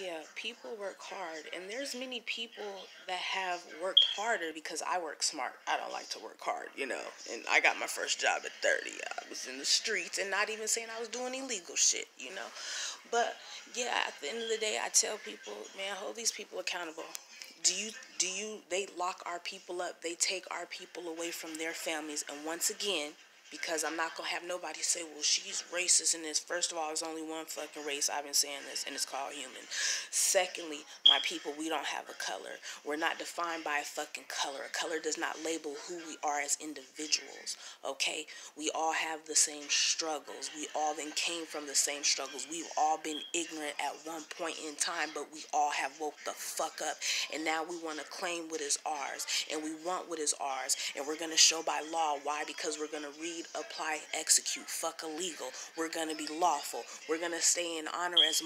Yeah, people work hard, and there's many people that have worked harder because I work smart. I don't like to work hard, you know. And I got my first job at 30. I was in the streets, and not even saying I was doing illegal shit, you know. But yeah, at the end of the day, I tell people, man, hold these people accountable. Do you do you they lock our people up? They take our people away from their families, and once again, because I'm not gonna have nobody say, well, she's racist in this. First of all, there's only one fucking race. I've been saying this, and it's called human. Secondly, my people, we don't have a color. We're not defined by a fucking color. A color does not label who we are as individuals. Okay, we all have the same struggles. We all then came from the same struggles. We've all been ignorant at one point in time, but we all have woke the fuck up, and now we want to claim what is ours, and we want what is ours, and we're gonna show by law why because we're gonna read apply, execute. Fuck illegal. We're to be lawful. We're to stay in honor as